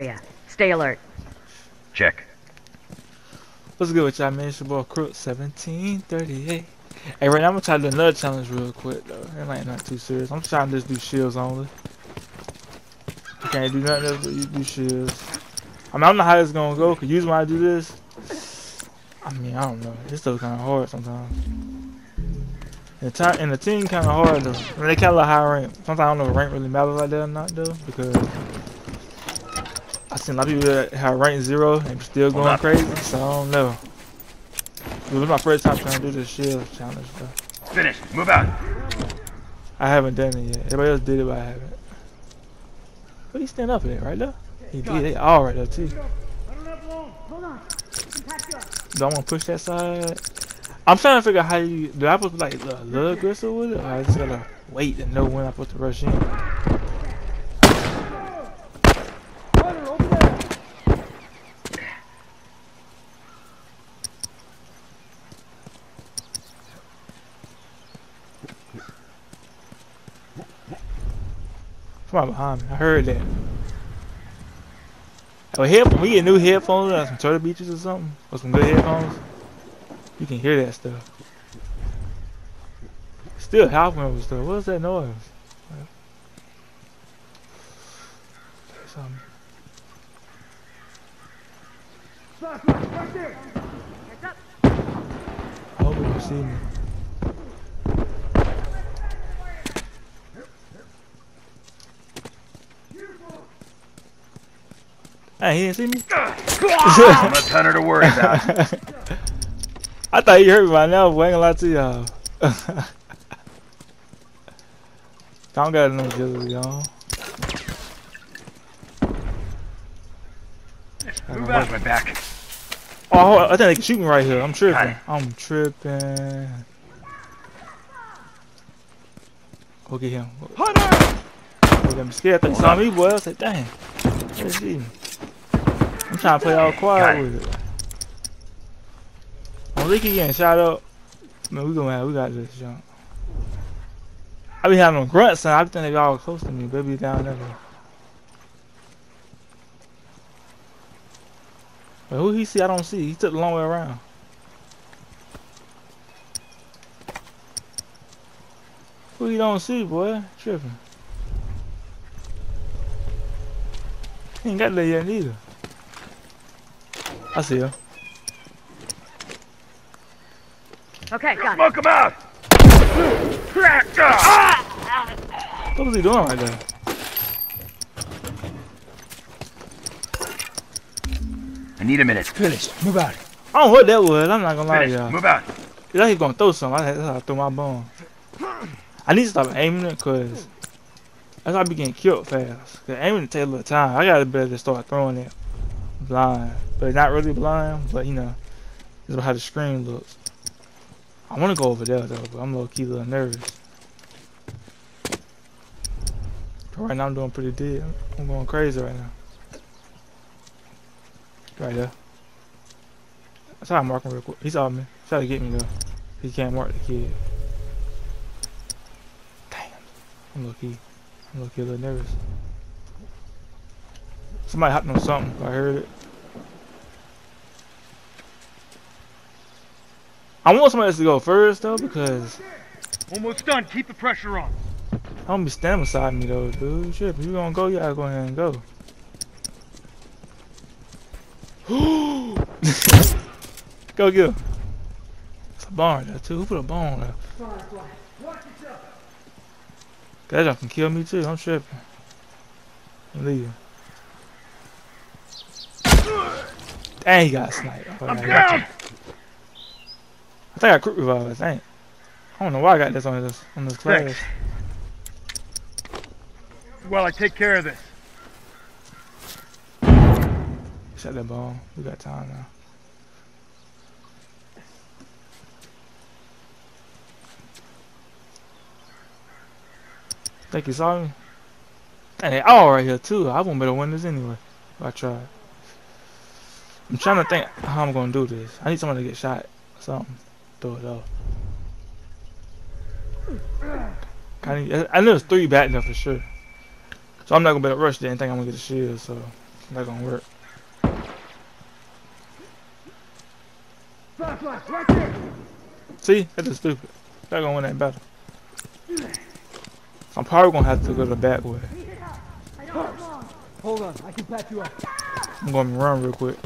Yeah. Stay alert. Check. What's good with y'all, man? It's your boy Crook 1738. Hey, right now I'm gonna try to do another challenge real quick though. It might not too serious. I'm trying to just do shivs only. You can't do nothing else but you do shivs. I mean, I don't know how this is gonna go, cause usually when I do this, I mean, I don't know. It's still kind of hard sometimes. And the, time, and the team kind of hard though. I mean, they kind of like high rank. Sometimes I don't know if rank really matters like that or not though, because I seen a lot of people that have rank zero and still going crazy. So I don't know. It was my first time trying to do this shiv challenge though. Finished. Move out. I haven't done it yet. Everybody else did it, but I haven't. But he stand up there, right there. He did. They all right there too. Do I want to push that side? I'm trying to figure out how you. Do I put like a little aggressive with it, or I just gotta wait and know when I put the rush in? Somebody behind me. I heard that. Oh, head, we get new headphones, like some Turtle Beaches or something, or some good headphones. You can hear that stuff. Still house members stuff. What's that noise? Something. I hope you don't see me. Hey, he didn't see me? I'm a tonner to worry about. I thought you heard me by now, but I ain't gonna lie to y'all. I Don't got no jealousy, y'all. Move out. My back. Oh, hold on, I think they can shoot me right here. I'm tripping. I'm tripping. Go get him. Hunter! Go I'm scared. I thought he saw me, boy. I said, dang. Where's he? I'm trying to play all quiet it. with it. When Ricky getting shot up, man, we gonna have, we got this jump. I be having them grunts, and I be thinking they all close to me, baby down there. But who he see? I don't see. He took the long way around. Who you don't see, boy? Tripping. He ain't got there yet neither. I see you. Okay, got it. Smoke him out! Crack! Ah! What was he doing right there? I need a minute. Finished. Move out. I don't know what that was. I'm not gonna lie to y'all. Move out. He like he gonna throw something. I, that's how I threw my bomb. I need to stop aiming it because that's how I be getting killed fast. Cause aiming it take a little time. I gotta better start throwing it blind, but not really blind. But you know, this is how the screen looks. I want to go over there though, but I'm low key a little nervous. Right now I'm doing pretty dead. I'm going crazy right now. Right there. I mark him real quick. He saw me. Try to get me though. He can't mark the kid. Damn. I'm low key. I'm low key a little nervous. Somebody hopped on something. I heard it. I want somebody else to go first though because Almost done. Keep the pressure on. I don't be standing beside me though, dude. Shit, if you gonna go, you gotta go ahead and go. go get him. It's a barn there too. Who put a barn there? That jump can kill me too. I'm tripping. I'm leaving. Dang, he got sniped. Oh, I'm down! I think I quick revive. I think. I don't know why I got this on this on this class. Thanks. Well, I take care of this. Shut that ball. We got time now. Think you saw me? And they all right here too. I won't better win this anyway. If I try. I'm trying to think how I'm gonna do this. I need someone to get shot. or Something. Throw it off. I, need, I know there's three back there for sure. So I'm not gonna be able to rush that and think I'm gonna get a shiv, so not gonna work. See, that's just stupid. That gonna win that battle. I'm probably gonna have to go the back way. Hold on, I can patch you up. I'm gonna run real quick.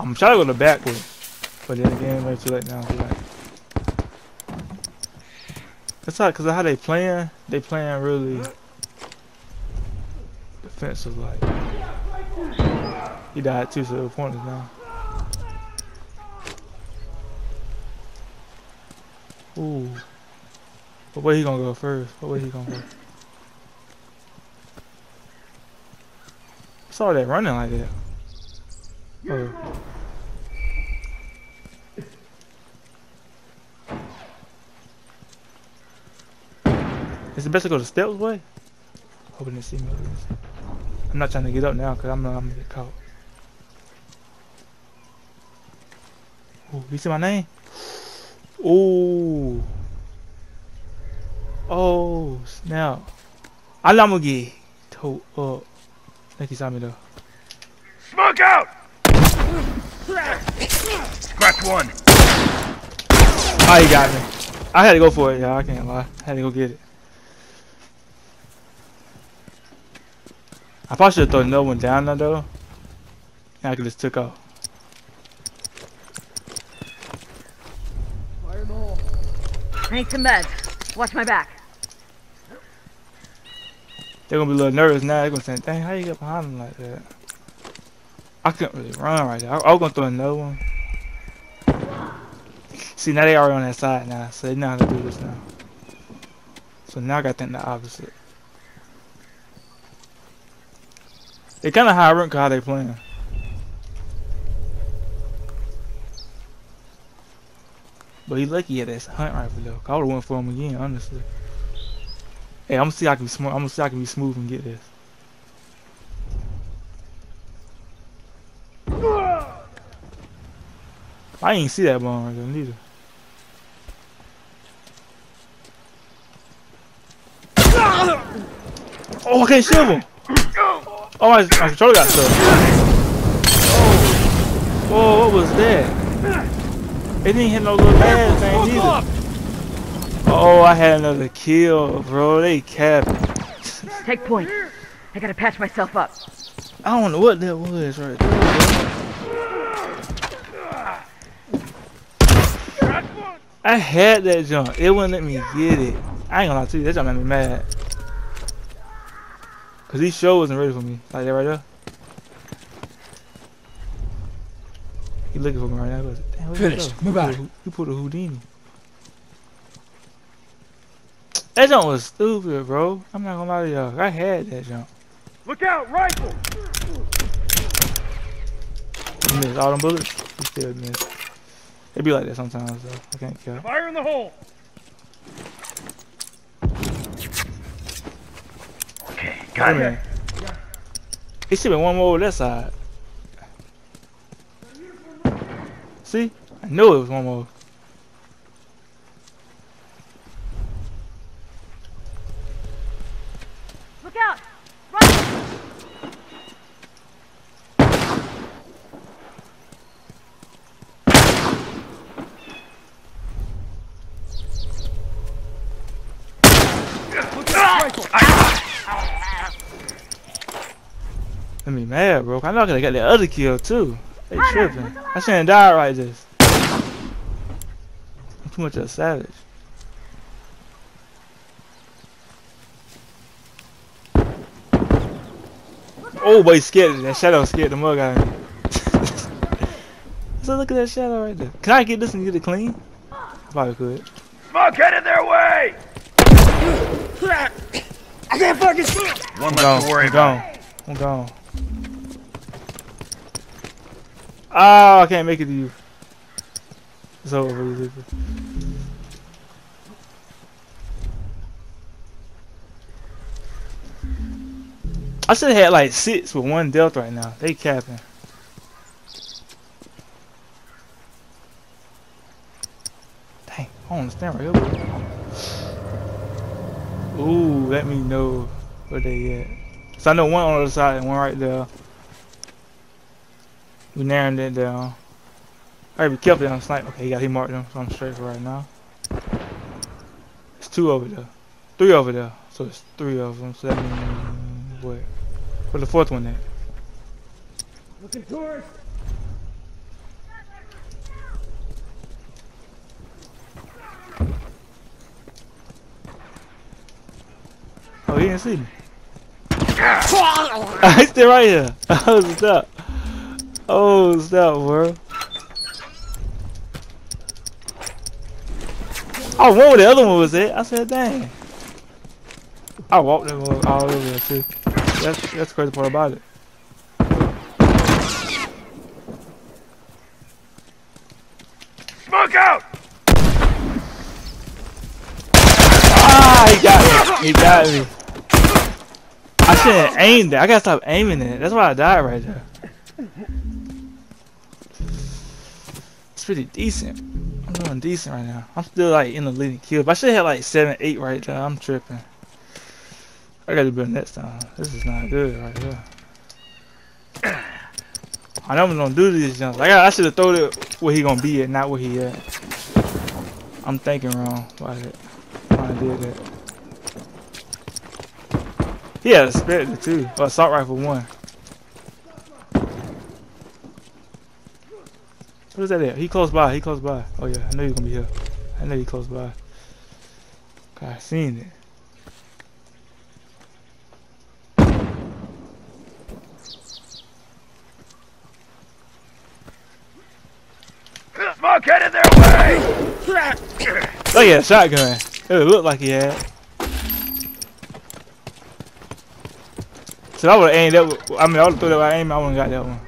I'm trying to go the back way, but then again, maybe too late now. Too. That's how, cause how they playing. They playing really defensive like. He died too, so the point is now. Ooh. What way he gonna go first? What way he gonna go? I saw that running like that. Oh. Is it best to go the steps way? Hoping to see me. I'm not trying to get up now because I'm not I'm gonna get caught. Ooh, you see my name? Ooh. Oh, snap. I know I'm gonna get towed up. think he saw me though. Smoke out! Scratch one. Oh, he got me. I had to go for it, yeah, I can't lie. I had to go get it. I probably should have thrown another one down there though. And I could just took off. Fire in the hole. I need some meds. Watch my back. They're gonna be a little nervous now. They're gonna say, dang, how you get behind them like that? I couldn't really run right there. I, I was gonna throw another one. See, now they already on that side now, so they know how to do this now. So now I gotta think the opposite. They kinda high rank how they playing. But he lucky he had that hunt rifle though. I would've went for him again, honestly. Hey, I'm gonna see I can be smooth. I'm gonna see I can be smooth and get this. I ain't see that bomb right there neither. Oh, I can't him. Oh, my, my controller got stuck. Oh, Whoa, what was that? It didn't hit no little bad thing either. Oh, I had another kill, bro. They capped. Take point. I gotta patch myself up. I don't know what that was right there. I had that jump. It wouldn't let me get it. I ain't gonna lie to you. That jump made me mad. Cause these show wasn't ready for me. Like that right there. He looking for me right now. But, Damn, Finished. go? Move He out. pulled a- He pulled a Houdini. That jump was stupid, bro. I'm not gonna lie to y'all. I had that jump. Look out, rifle! He missed all them bullets. He still missed. It be like that sometimes, though. I can't kill. Fire in the hole! Got Wait a it. minute. It should be one more over that side. See? I knew it was one more. Look out! Run! Let me mad, bro. I'm not gonna get the other kill, too. They tripping. I shouldn't die right this. I'm too much of a savage. Oh, boy, he scared of that shadow. Scared the mug out of me. so look at that shadow right there. Can I get this and get it clean? I probably could. Smoke headed their way! I can't fucking see. One I'm left to worry I'm about. gone. I'm gone. Oh, I can't make it to you. It's over I should have had like six with one death right now. They capping. Dang, I don't gonna stand right here. Ooh, let me know where they at. So I know one on the side and one right there. We narrowing it down. Alright, be careful on snipe. Okay, he got he marked them, so I'm straight for right now. It's two over there. Three over there. So it's three of them. So that means what? Where's the fourth one at? Looking towards. Oh, he didn't see me. He's still right here. Oh, stop. Oh, stop, bro. I won the other one was it. I said, dang. I walked them all all over there, too. That's, that's the crazy part about it. Smoke out! Ah, he got me. He got me. I shouldn't aim there. I gotta stop aiming it. That's why I died right there. Pretty decent. I'm doing decent right now. I'm still like in the leading. But I should have like seven, eight right there. I'm tripping. I gotta better next time. This is not good right here. I know I'm gonna do these jumps. I. I should have thrown it where he gonna be at, not where he at. I'm thinking wrong about it. I did that. He had a Spectre too. Or assault rifle one. What is that at? He close by. He close by. Oh yeah, I know he's gonna be here. I know he close by. I seen it. Smoke headed their way! Oh yeah, shotgun. It looked like he had. So I would have aimed that. I mean, I would have threw that with aim. I wouldn't got that one.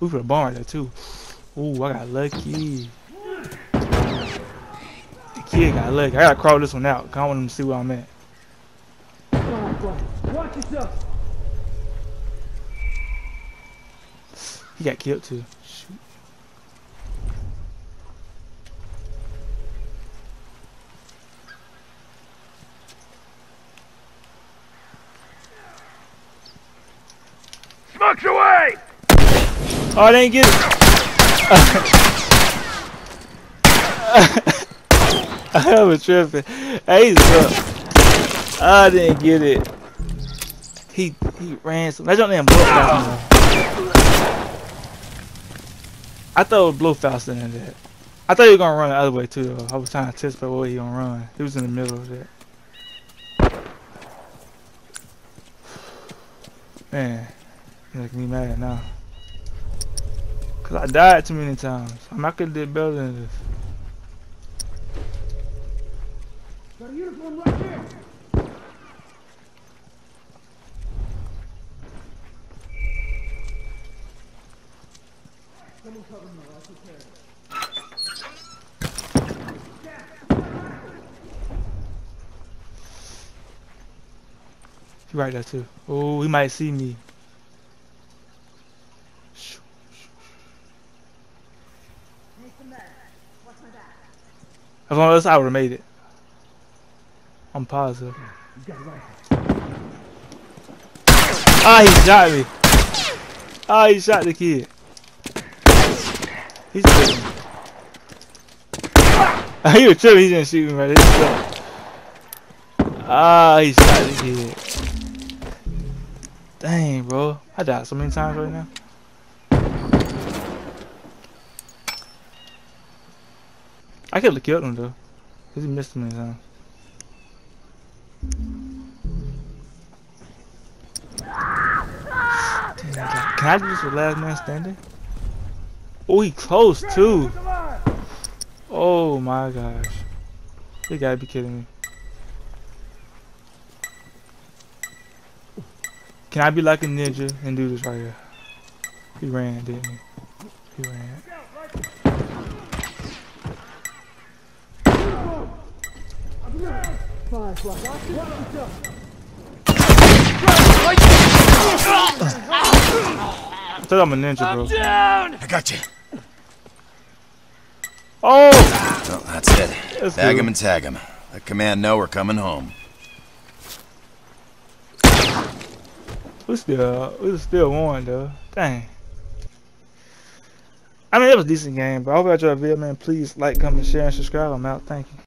We put a bomb right there too. Ooh, I got lucky. The kid got lucky. I gotta crawl this one out. 'cause I want him to see where I'm at. Come on, boy. Watch yourself. He got killed too. Shoot. Smoke's away! Oh, I didn't get it. I was tripping. Hey, up. I didn't get it. He he ran some. That jump didn't blow. I thought it blow faster than that. I thought he was gonna run the other way too. Though. I was trying to test, anticipate where he gonna run. He was in the middle of that. Man, making me mad now. Cause I died too many times. I'm not gonna do better than this. Got a uniform right there. Someone cover me. I'll take care of it. He right there too. Oh, he might see me. On the I would have made it. I'm positive. Ah, he shot me. Ah, he shot the kid. He's tripping. Ah, he was tripping. He didn't shoot me right. Ah, he shot the kid. Dang, bro. I died so many times right now. I could have killed him though. Cause he missed me Can I do this with last man standing? Oh, he close too. Oh my gosh. You gotta be kidding me. Can I be like a ninja and do this right here? He ran, didn't he? He ran. I thought I'm a ninja, bro. I got you. Oh! Well, that's it. That's Tag good. him and tag him. Let command know we're coming home. We still, we still won though. Dang. I mean, it was a decent game, but I hope you enjoyed the video, man. Please like, comment, share, and subscribe. I'm out. Thank you.